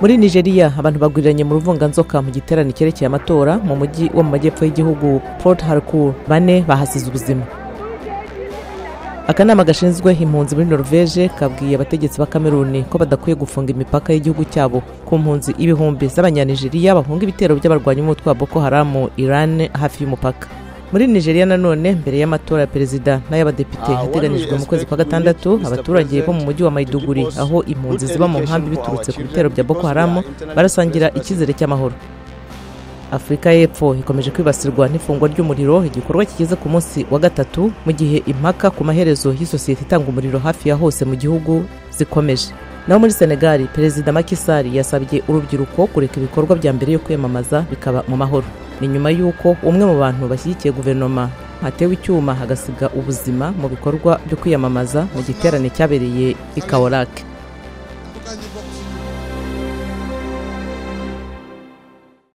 muri nigeria abantu baguriranye mu ruvunganzoka mu giterane cyerekeye amatora mu mujyi wo mu majyepfo y'igihugu port harcourt. Bane bahasize ubuzima. Akanama gashinzwe impunzi muri norvege kabwiye abategetsi ba kameruni ko badakwiye gufunga imipaka y'igihugu cyabo. Ku mpunzi ibihumbi z'abanyanigeriya bahunga ibitero by'abarwanyi b'umutwe wa boko haramu iran hafi y'umupaka. Muri nigeria nanone mbere y'amatora ya perezida n'ay'abadepite yateganijwe mu kwezi kwa gatandatu abaturage bo mu mujyi wa maiduguri aho impunzi ziba mu nkambi biturutse ku bitero bya boko haramu barasangira icyizere cy'amahoro. Afurika y'epfo ikomeje kwibasirwa n'ifungwa ry'umuriro igikorwa kigeze ku munsi wa gatatu mu gihe impaka ku maherezo y'isosiyete itanga umuriro hafi ya hose mu gihugu zikomeje. Naho muri senegali perezida Macky Sall yasabye urubyiruko kureka ibikorwa bya mbere yo kwiyamamaza bikaba mu mahoro. Ni nyuma y'uko umwe mu bantu bashyigikiye guverinoma hatewe icyuma hagasiga ubuzima mu bikorwa byo kwiyamamaza mu giterane cyabereye i kaworake